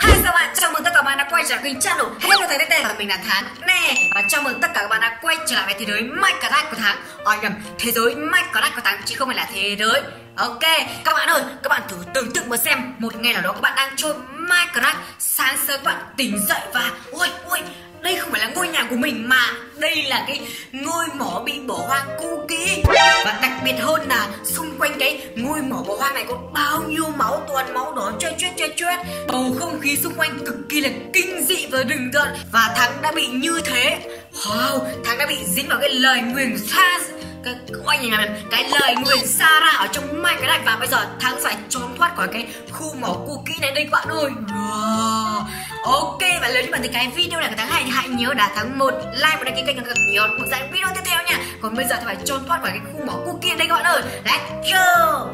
Hi các bạn, chào mừng tất cả các bạn đã quay trở lại kênh channel Hello thầy tên là mình là Thắng Nè, và chào mừng tất cả các bạn đã quay trở lại với thế giới Minecraft của Thắng Ờ nhầm, thế giới Minecraft của Thắng chứ không phải là thế giới. Ok, các bạn ơi, các bạn thử tưởng tượng mà xem Một ngày nào đó các bạn đang chơi Minecraft Sáng sớm các bạn tỉnh dậy và Ôi, ôi, đây không phải là ngôi nhà của mình mà đây là cái ngôi mỏ bị bỏ hoang cũ kỹ. Và đặc biệt hơn là xung quanh cái ngôi mỏ bỏ hoang này có bao nhiêu máu, toàn máu đỏ choét chết choét chết bầu không khí xung quanh cực kỳ là kinh dị và rừng rợn. Và thắng đã bị như thế. Wow thắng đã bị dính vào cái lời nguyền xa, cái coi nhìn này cái lời nguyền xa ra ở trong mai cái này. Và bây giờ thắng phải trốn thoát khỏi cái khu mỏ cũ kỹ này đây các bạn ơi. Wow ok và nếu như bạn thấy cái video này của tháng 2 thì hãy nhớ đã tháng một like và đăng ký kênh để nhiều một dạng video tiếp theo nha. Còn bây giờ thì phải trốn thoát khỏi cái khu mỏ cookie đây các bạn ơi. Let's go!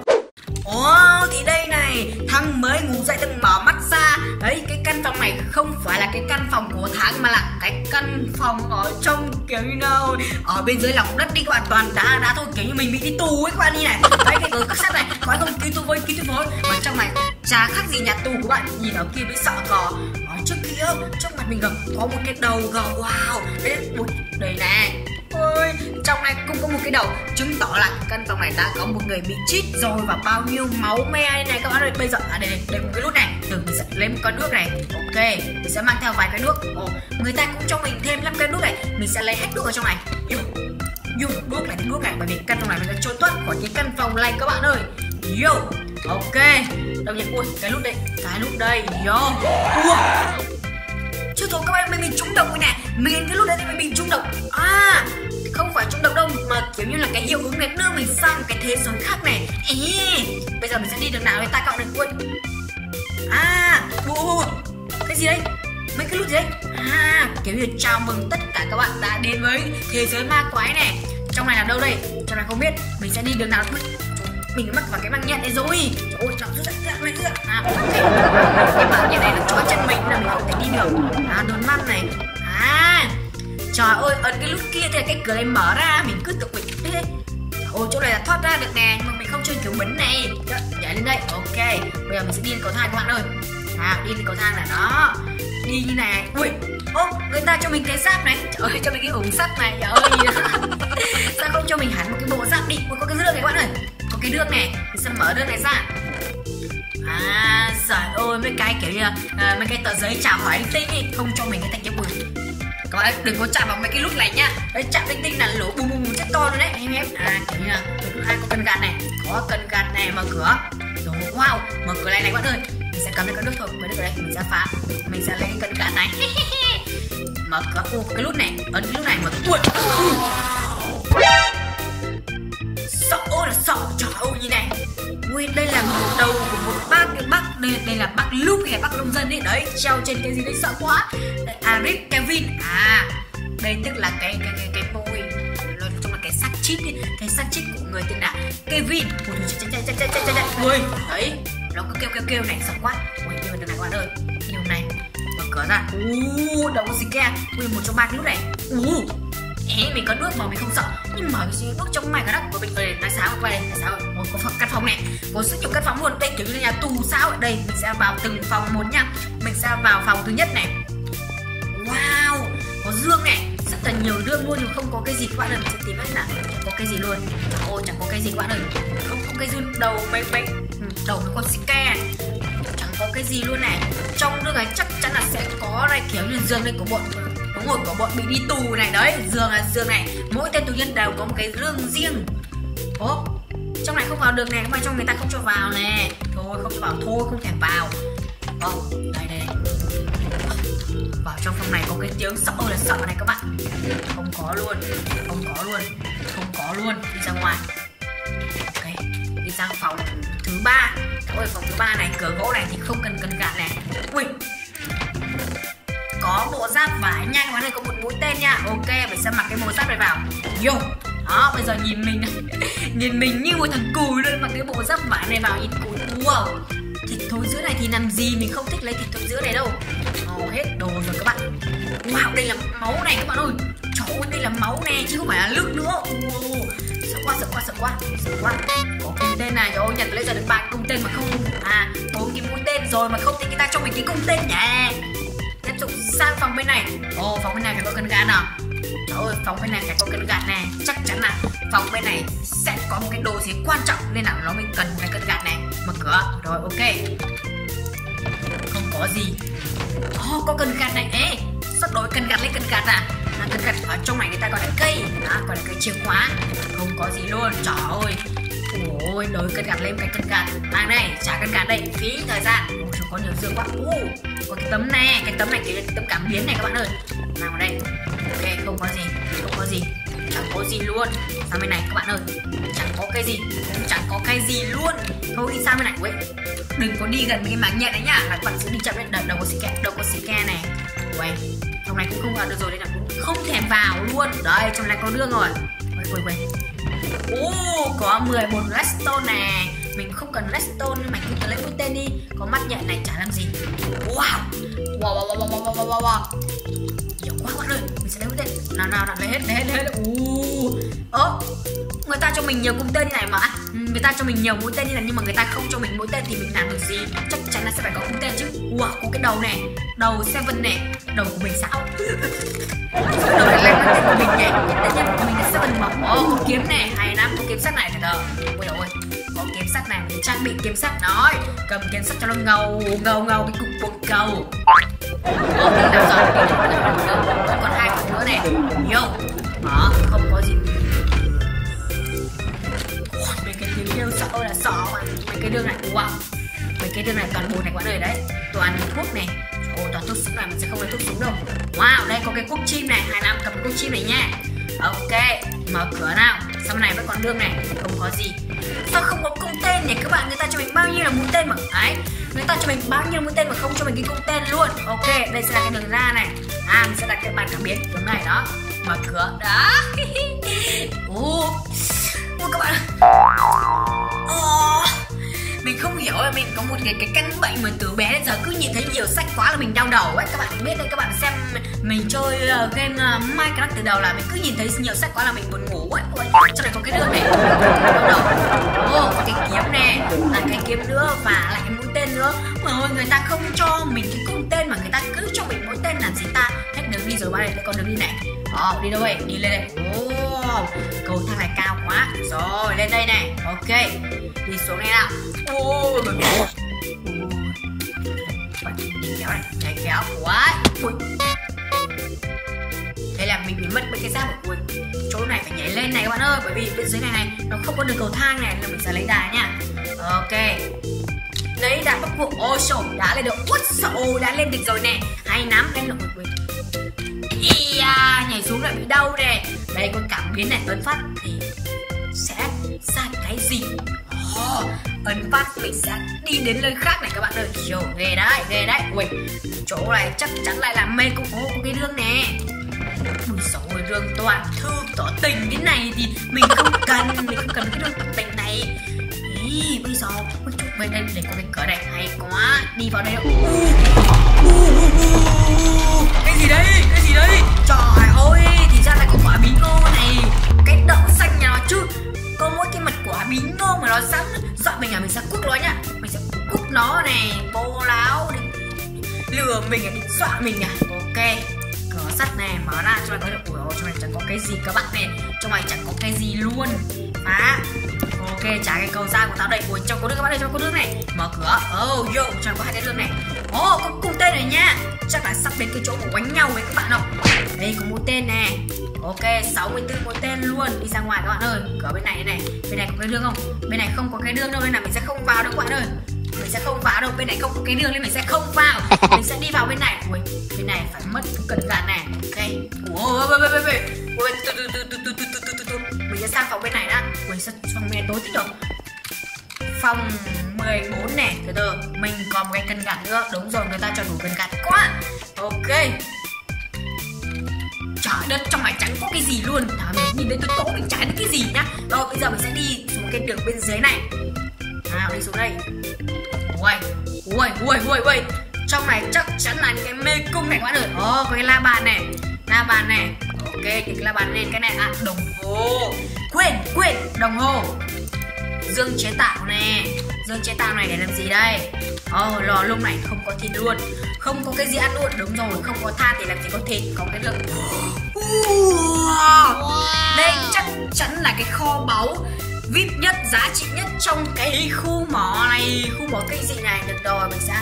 Wow, thì đây này, thằng mới ngủ dậy Thắng mở mắt ra. Đấy, cái căn phòng này không phải là cái căn phòng của tháng Mà là cái căn phòng ở trong kiểu như nào Ở bên dưới lòng đất đi các bạn. Toàn đá đá thôi Kiểu như mình bị đi tù ấy các bạn đi này. Đấy, cái cửa sắt này, có không cứu tôi với cứu tôi với. Mà trong này chả khác gì nhà tù của bạn. Nhìn ở kia mới sợ cò trước kia, trước mặt mình gặp có một cái đầu gò Wow, đấy, đây này ôi trong này cũng có một cái đầu chứng tỏ là căn phòng này đã có một người bị chít rồi và bao nhiêu máu me này các bạn ơi. Bây giờ à đây đây đây một cái nút này từ mình sẽ lấy một con nước này. Ok mình sẽ mang theo vài cái nước. Ồ người ta cũng cho mình thêm năm cái nước này mình sẽ lấy hết nước ở trong này. Yêu dùng nước này thì nước này bởi vì căn phòng này mình đã trốn thoát khỏi cái căn phòng này các bạn ơi. Yo ok đâu nhỉ ui cái nút đây cái nút đây yo ua chưa thôi các bạn mình bị trúng độc rồi nè. Mình cái lúc đấy thì mình bị trúng độc. À không phải trúng độc đâu mà kiểu như là cái hiệu ứng này đưa mình sang cái thế giới khác này. Ý bây giờ mình sẽ đi đường nào để ta cộng này quân à ủa, cái gì đây? Mấy cái nút gì đấy? À kiểu như chào mừng tất cả các bạn đã đến với thế giới ma quái này. Trong này là đâu đây? Trong này không biết. Mình sẽ đi đường nào mình mắc vào cái băng nhận này rồi. Trời ơi nó rất rất mạnh rất à cái băng nhận này nó trói chân mình là mình không thể đi được. À đốn măng này. À trời ơi, ấn cái lúc kia thì cái cửa này mở ra, mình cứ tự mình thế. Ôi chỗ này là thoát ra được nè, nhưng mà mình không chơi kiểu bấn này. Nhảy lên đây. Ok, bây giờ mình sẽ đi lên cầu thang các bạn ơi. À đi lên cầu thang là đó. Đi như này. Ui, ô, người ta cho mình cái giáp này. Trời ơi, cho mình cái ủng sắt này. Trời ơi. mấy cái kiểu như à, mấy cái tờ giấy chào hỏi linh tinh ấy không cho mình cái thành cái bùi các bạn đừng có chạm vào mấy cái lúc này nhá. Đấy chạm linh tinh là lỗ bùm bùm chết to luôn đấy em em. À kiểu như là ai có cần gạt này có cần gạt này mở cửa. Rồi wow mở cửa này này các bạn ơi. Mình sẽ cầm lấy cái nước thôi với nước đây mình sẽ phá mình sẽ lấy cái cần gạt này. Mở cửa ô cái nút này ấn cái nút này mở cửa. Nguyên đây là một đầu của một bác bác đây đây là bác lúc hay bác nông dân ấy. Đấy treo trên cái gì đấy sợ quá. Đây, Kevin. À đây tức là cái cái cái cái môi nói chung là cái xác chít ấy. cái xác chít của người tên là Kevin. Ui chạy chạy chạy chạy chạy chạy chạy ui đấy nó cứ kêu kêu kêu này sợ quá. Ui kêu vào này các bạn ơi đi này mở cửa ra. U đâu có gì kia? Ui một trong ba cái lúc này. U Ê, mình có nước mà mình không sợ. Nhưng mà cái gì nước trong mày cái đất của mình đây nói sao quay đây nói sao của căn phòng này. Có rất nhiều căn phòng luôn. Đây kiểu như nhà tù sao ở đây mình sẽ vào từng phòng một nha mình sẽ vào phòng thứ nhất này. Wow có dương này. Rất là nhiều dương luôn nhưng không có cái gì các bạn ơi mình sẽ tìm hết là, chẳng có cái gì luôn. Ôi chẳng có cái gì các bạn ơi không có cái dương. Đầu mấy mấy. Ừ, đầu mấy con ke. chẳng có cái gì luôn này. Trong nước này chắc chắn là sẽ có này kiểu như dương đây của bọn đúng rồi của bọn bị đi tù này. Đấy giường là giường này. Mỗi tên tù nhân đều có một cái giường riêng. Ố trong này không vào được này mà trong người ta không cho vào nè. Thôi không cho vào. Thôi không thể vào. Oh, đây đây. Vào trong phòng này có cái tiếng sợ là sợ này các bạn. Không có luôn không có luôn không có luôn. Đi ra ngoài. Ok đi sang phòng thứ ba. Ôi phòng thứ ba này cửa gỗ này thì không cần cần gạt này ui. Có bộ giáp vải nhanh quá này có một mũi tên nha. Ok mình sẽ mặc cái bộ giáp này vào. Vô đó, bây giờ nhìn mình nhìn mình như một thằng cùi luôn, mặc cái bộ giáp vải này vào nhìn cùi wow thịt thối giữa này thì làm gì? Mình không thích lấy thịt thối giữa này đâu. Hầu hết đồ rồi các bạn. Wow, đây là máu này các bạn ơi. Trời ơi, đây là máu nè chứ không phải là nước nữa. Wow sợ quá sợ quá sợ quá sợ quá. Có cung tên này rồi nhận lấy giờ được ba cung tên mà không à bốn cái mũi tên rồi mà không thì người ta cho mình cái cung tên nhỉ? Tiếp tục sang phòng bên này. Ồ, phòng bên này phải có cân gà nào? Trời ơi phòng bên này phải có cân gạt nè chắc chắn là phòng bên này sẽ có một cái đồ gì quan trọng nên là nó mình cần cái cân gạt này. Mở cửa. Rồi ok. Không có gì. Oh, có cân gạt này. Ê sắp đổi cân gạt lấy cân gạt à? Là cân gạt ở trong này người ta gọi là cây. Đó gọi là cái chìa khóa. Không có gì luôn. Trời ơi. Ôi đổi cân gạt lên cái cân gạt mang này trả cân gạt đây. Phí thời gian. Ôi trời có nhiều dương quá. Uh, có cái tấm này. Cái tấm này cái, cái tấm cảm biến này các bạn ơi. Nào vào đây ok không có gì không có gì chẳng có gì luôn. Sang bên này các bạn ơi chẳng có cái gì chẳng có cái gì luôn. Thôi đi sang bên này ui đừng có đi gần cái máng nhện đấy nhá. Là các bạn sẽ đi chậm đấy đâu có xì ke đâu có xì ke này. Ui trong này cũng không vào được rồi nên là cũng không thèm vào luôn. Đây trong này có đường rồi. Quay quay quay. Ồ, có 11 redstone nè. Mình không cần redstone nhưng mà cứ lấy mũi tên đi. Có mắt nhện này chả làm gì. Wow Wow wow wow wow wow wow wow quá bạn ơi Mình sẽ lấy hết tên Nào nào nào lấy hết lấy hết lấy hết Ồ Ơ Người ta cho mình nhiều cung tên như này mà. Ừ, người ta cho mình nhiều mũi tên như này nhưng mà người ta không cho mình mũi tên thì mình làm được gì? Chắc chắn là sẽ phải có cung tên chứ. Wow có cái đầu này, Đầu Seven này, Đầu của mình sao? Đầu này là cái tên của mình nhỉ Tất nhiên của mình là Seven mà. Ồ có kiếm này, Hay lắm, có kiếm sắt này thật Ôi ôi, có kiếm sắt này, mình trang bị kiếm sắt nói. Cầm kiếm sắt cho nó ngầu ngầu ngầu cái cục bột cầu. Đường này. Wow. Mấy cái đường này toàn bùn này quá đời đấy. Toàn thuốc này. Ồ toàn thuốc súng này mình sẽ không lấy thuốc súng đâu. Wow đây có cái cuốc chim này. Hai năm cầm cuốc chim này nha. Ok mở cửa nào. Sau này vẫn còn đường này. Không có gì. Sao không có cung tên nhỉ? Các bạn người ta cho mình bao nhiêu là mũi tên mà? Ấy người ta cho mình bao nhiêu mũi tên mà không cho mình cái cung tên luôn? Ok đây sẽ là cái đường ra này. À mình sẽ đặt cái bàn cảm biến đúng này đó. Mở cửa. Đó. Ô ôi các bạn. Oh, mình không hiểu là mình có một cái cái căn bệnh mà từ bé đến giờ cứ nhìn thấy nhiều sách quá là mình đau đầu ấy. Các bạn biết đấy các bạn xem mình chơi uh, game uh, Minecraft từ đầu là mình cứ nhìn thấy nhiều sách quá là mình buồn ngủ ấy. Ôi trong này có cái đường này. Đau đầu. Ô oh, cái kiếm nè. Là cái kiếm nữa và lại cái mũi tên nữa. Mà ôi người ta không cho mình cái cung tên mà người ta cứ cho mình mũi tên làm gì ta? Hết đường đi rồi ba đây con đường đi này. Ờ, đi đâu vậy? Đi lên đây. Ồ, cầu thang này cao quá. Rồi, lên đây này. Ok. Đi xuống đây nào. Ồ, mình kéo này, chạy kéo quá. Ui. Đây là mình bị mất mấy cái giáp của cuối chỗ này phải nhảy lên này các bạn ơi bởi vì bên dưới này này nó không có đường cầu thang này nên mình sẽ lấy đá nha ok lấy đá bắt buộc ôi sổ đã lên được út sổ đã lên được rồi nè hay lắm lên được ui Ia, nhảy xuống lại bị đau nè. Đây con cảm biến này ấn phát thì sẽ ra cái gì? Oh, ấn phát mình sẽ đi đến nơi khác này các bạn ơi. Yo, ghê đấy ghê đấy. Ui chỗ này chắc chắn lại là mê cũng có cái đường nè. Ui dồi đường toàn thư tỏ tình cái này thì mình không cần Mình không cần cái đường tỏ tình này. Ý, bây giờ bên đây để có cái cửa này hay quá. Đi vào đây Cái gì đấy, cái gì đấy? Trời ơi, thì ra là có quả bí ngô này. Cái đậu xanh nhà nó chứ? Có mỗi cái mặt quả bí ngô mà nó sẵn. Dọn mình à, mình sẽ cút nó nhá. Mình sẽ cút nó này, bô láo Lừa mình à, định dọa mình à. Ok cửa sắt này mở ra cho mày có được. Ủi ôi trong này chẳng có cái gì các bạn này trong này chẳng có cái gì luôn. Phá ok trả cái cầu ra của tao đây ui trong có nước các bạn đây trong có nước này mở cửa oh yo trong có hai cái đường này oh, có cung tên này nha chắc là sắp đến cái chỗ của quánh nhau với các bạn không đây có mũi tên nè ok 64 mũi tên luôn đi ra ngoài các bạn ơi cửa bên này này bên này có cái đường không bên này không có cái đường đâu nên là mình sẽ không vào đâu các bạn ơi mình sẽ không vào đâu bên này không có cái đường nên mình sẽ không vào mình sẽ đi vào bên này ui bên này phải mất cẩn thận này ok ui ui ui ui ui từ mình sẽ sang phòng bên này đã. Ui sao phòng này tối tích rồi. Phòng 14 nè, từ từ mình còn một cái cân gạt nữa. Đúng rồi người ta cho đủ cân gạt quá. Ok. Trời đất trong này chẳng có cái gì luôn. Thả mình nhìn thấy tôi tố mình chán cái gì nhá. Rồi bây giờ mình sẽ đi xuống cái đường bên dưới này. Nào đi xuống đây. Ui ui ui ui ui trong này chắc chắn là những cái mê cung này các bạn ơi oh, có cái la bàn này. La bàn này. Ok những cái la bàn lên cái này. À đồng hồ. Quên quên đồng hồ. Dương chế tạo nè. Dương chế tạo này để làm gì đây? Ồ oh, lò lúc này không có thịt luôn. Không có cái gì ăn luôn. Đúng rồi không có than thì làm gì có thịt có cái lượng. Wow. đây chắc chắn là cái kho báu vip nhất giá trị nhất trong cái khu mỏ này. Khu mỏ cái gì này? Được rồi mình sẽ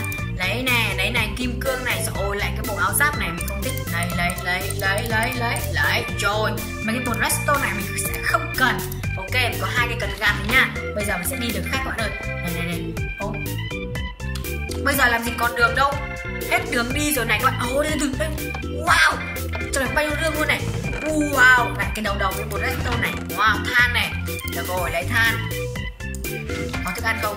lấy nè lấy này kim cương này rồi lại cái bộ áo giáp này mình không thích. Lấy lấy lấy lấy lấy lấy lấy. Rồi, mấy cái bộ resto này mình sẽ không cần. Ok, mình có hai cái cần gạt nha. Bây giờ mình sẽ đi được khách bạn ơi. Này này này. Ô. Bây giờ làm gì còn đường đâu. Hết đường đi rồi này các bạn. Ô, đây đây wow. Trời bay đường luôn này. Wow. Lại cái đầu đầu với bộ resto này. Wow, than này. Được rồi, lấy than. Có thức ăn không?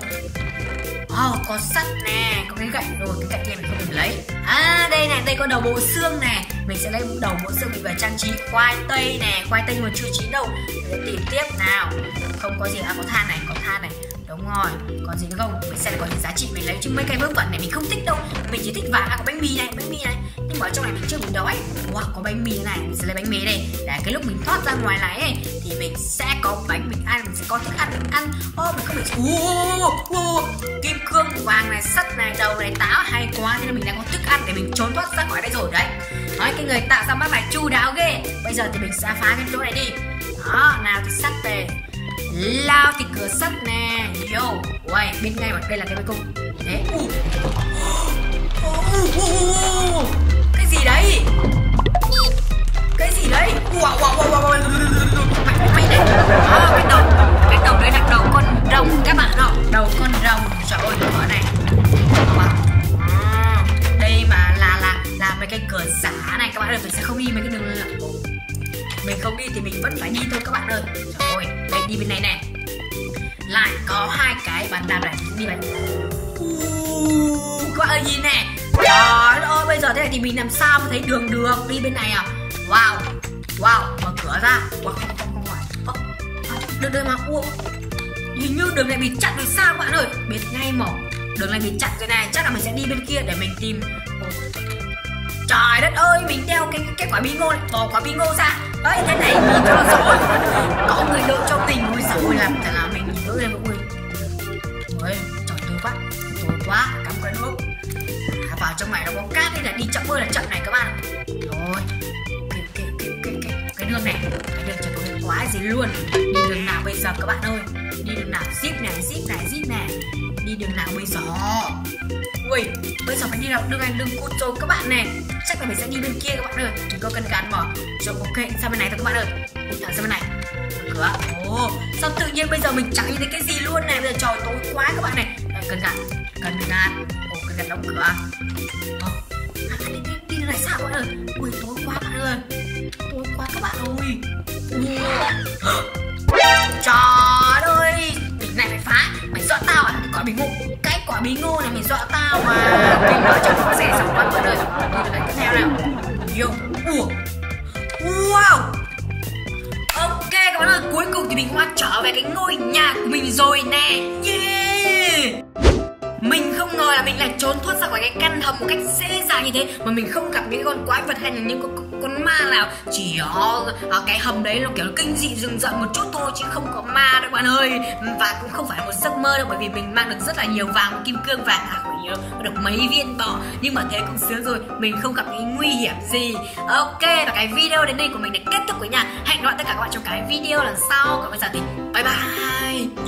Oh, có sắt nè có cái gậy rồi cái gậy kia mình không được lấy à đây này đây có đầu bộ xương nè mình sẽ lấy đầu bộ xương mình về trang trí khoai tây nè. Khoai tây mà chưa chín đâu. Để tìm tiếp nào không có gì à có than này có than này. Đúng rồi còn gì nữa không? Mình xem là có gì giá trị mình lấy chứ mấy cái vớ vẩn này mình không thích đâu. Mình chỉ thích vàng à, có bánh mì này bánh mì này. Nhưng mà ở trong này mình chưa bị đói wow có bánh mì này mình sẽ lấy bánh mì đây. Để cái lúc mình thoát ra ngoài này ấy, thì mình sẽ có bánh mình ăn mình sẽ có thức ăn mình ăn. Ô oh, mình không bị uh, uh, kim cương vàng này sắt này đầu này táo hay quá. Thế nên mình đang có thức ăn để mình trốn thoát ra khỏi đây rồi đấy. Nói cái người tạo ra mắt bài chu đáo ghê. Bây giờ thì mình sẽ phá cái chỗ này đi. Đó nào thì sắt về lao thì cửa sắt nè yo uầy bên ngay mặt đây là cái mấy cung, đấy cái gì đấy cái gì đấy wow wow wow wow mày mày đấy à, cái đầu cái đầu đấy là đầu con rồng các bạn ạ đầu con rồng trời ơi cửa này wow. à, đây mà là là là mấy cái cửa giả này các bạn ơi mình sẽ không đi mấy cái đường không đi thì mình vẫn phải đi thôi các bạn ơi. Trời ơi, đây, đi bên này nè lại có hai cái bàn đạp này, đi này. Các bạn ơi, nhìn nè trời ơi, bây giờ thế này thì mình làm sao mà thấy đường được? Đi bên này à? Wow wow, mở cửa ra. Wow, không không không à, đường đây mà wow. hình như đường này bị chặn rồi sao các bạn ơi. Biết ngay mỏ. Đường này bị chặn rồi này. Chắc là mình sẽ đi bên kia để mình tìm trời đất ơi mình đeo cái cái quả bí ngô này bỏ quả bí ngô ra. Đấy thế này nhìn cho rõ có người đợi cho mình sao ôi làm thật là mình nhìn đỡ lên ui ôi trời tối quá tối quá cắm cái nước. À, vào trong này nó có cát nên là đi chậm hơn là chậm này các bạn. Rồi cái cái cái cái cái, cái đường này cái đường trời tối quá gì luôn. Đi đường nào bây giờ các bạn ơi? Đi đường nào? Zip này zip này zip này. Đi đường nào bây giờ? Ui bây giờ phải đi đâu đường này đường cụt rồi các bạn này. Chắc là mình sẽ đi bên kia các bạn ơi. Chúng có cần gắn bỏ. Rồi ok sang bên này thôi các bạn ơi. Đi thẳng sang bên này. Cửa. Ồ sao tự nhiên bây giờ mình chẳng nhìn thấy cái gì luôn này? Bây giờ trời tối quá các bạn này. Đây, cần gạt cần gạt ồ cần gạt đóng cửa. Ồ à, đi, đi, đi này sao các bạn ơi? Ui tối bí ngô này mày dọa tao mà. Mình nói cho nó rẻ sống quá bạn đời đi tiếp theo nào. Vô ủa. Wow. Ok, các bạn ơi, cuối cùng thì mình cũng đã trở về cái ngôi nhà của mình rồi nè. Yeah không ngờ là mình lại trốn thoát ra khỏi cái căn hầm một cách dễ dàng như thế mà mình không gặp những con quái vật hay là những con, con ma nào. Chỉ ở, ở cái hầm đấy nó kiểu kinh dị rừng rậm một chút thôi chứ không có ma đâu bạn ơi. Và cũng không phải một giấc mơ đâu bởi vì mình mang được rất là nhiều vàng kim cương vàng à nhớ được mấy viên bò nhưng mà thế cũng sướng rồi mình không gặp cái nguy hiểm gì. Ok và cái video đến đây của mình đã kết thúc rồi nha. Hẹn gặp lại tất cả các bạn trong cái video lần sau. Còn bây giờ thì bye bye.